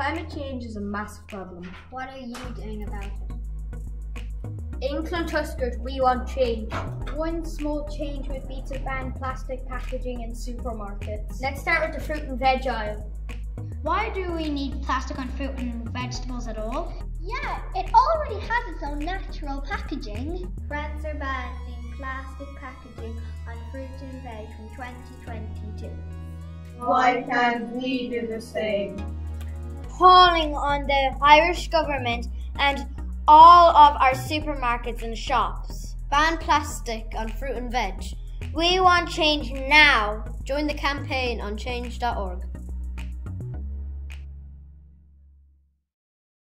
Climate change is a massive problem. What are you doing about it? In Clontuskert, we want change. One small change would be to ban plastic packaging in supermarkets. Let's start with the fruit and veg aisle. Why do we need plastic on fruit and vegetables at all? Yeah, it already has its own natural packaging. France are banning plastic packaging on fruit and veg from 2022. Why can't we do the same? Calling on the Irish government and all of our supermarkets and shops. Ban plastic on fruit and veg. We want change now. Join the campaign on change.org.